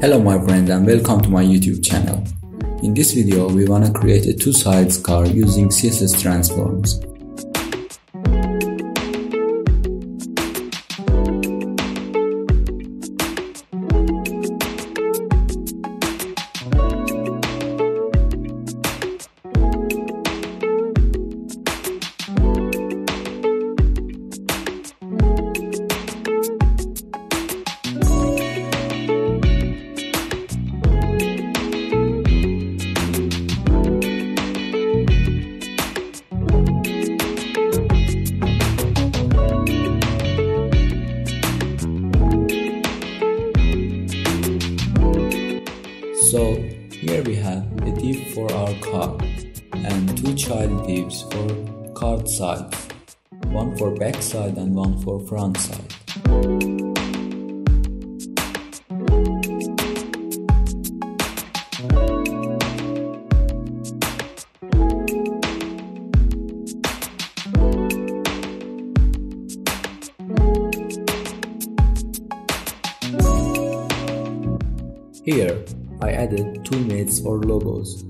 Hello my friend and welcome to my YouTube channel. In this video we wanna create a two sides car using CSS transforms. So here we have a div for our car and two child divs for card sides, one for back side and one for front side. Here, added two mates for logos.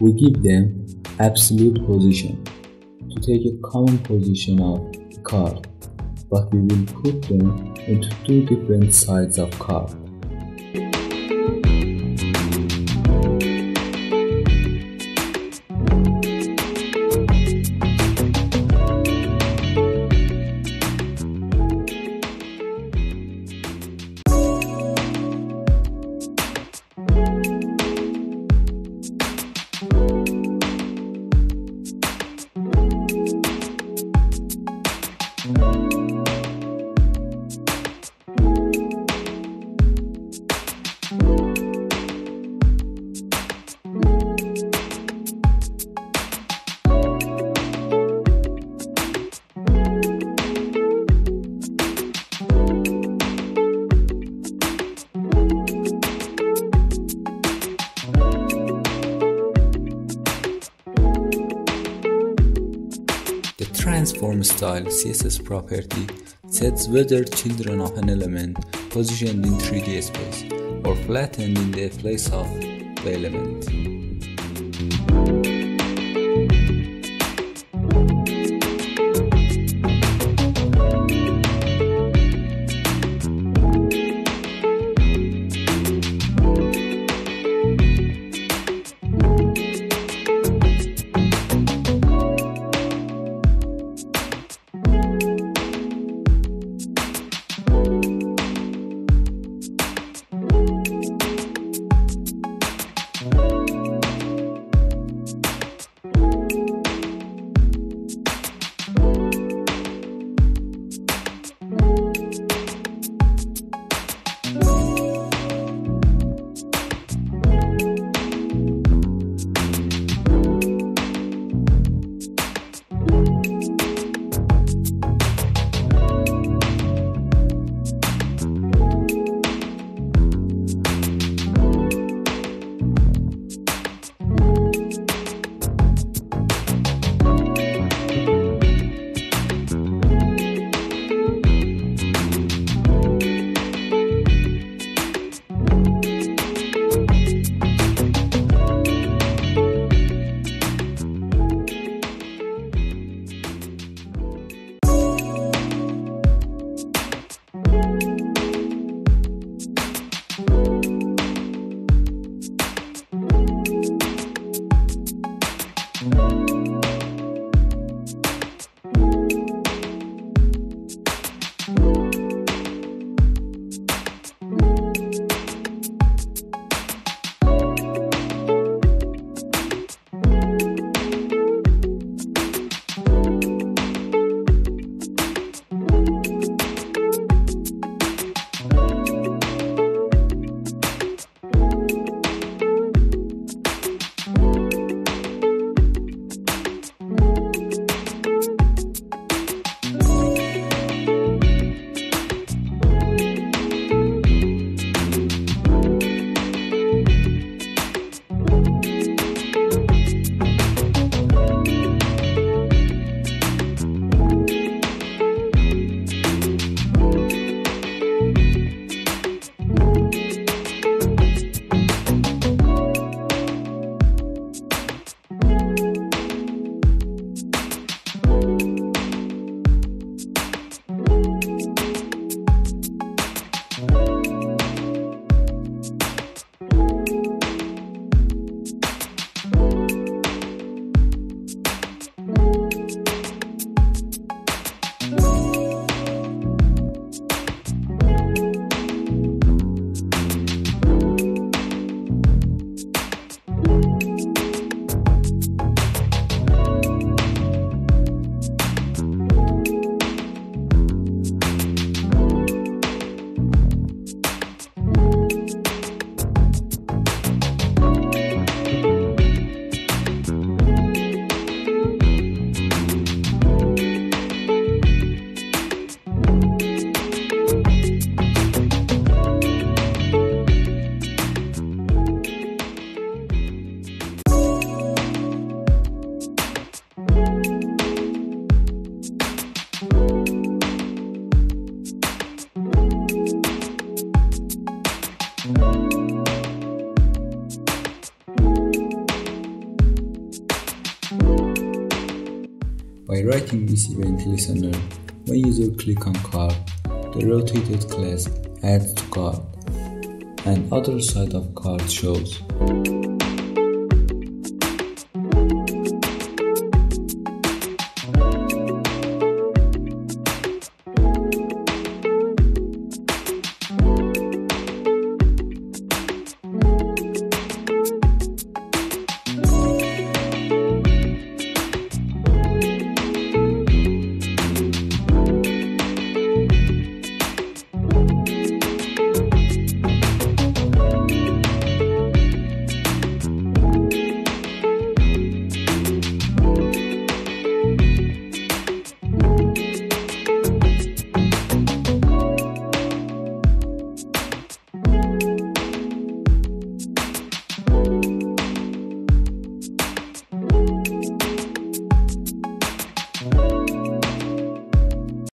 We give them absolute position to take a common position of card, but we will put them into two different sides of card. Transform style CSS property sets whether children of an element positioned in 3D space or flattened in the place of the element. Starting this event listener, when user click on card, the rotated class adds to card and other side of card shows.